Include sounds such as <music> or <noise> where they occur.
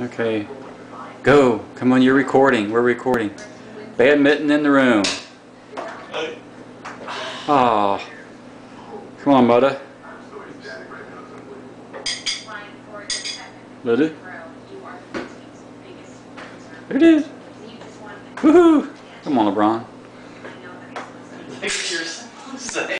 Okay. Go. Come on, you're recording. We're recording. Badminton in the room. Oh. Come on, mother. Let it. There it is. Woohoo! Come on, LeBron. <laughs>